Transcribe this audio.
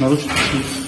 нарушить.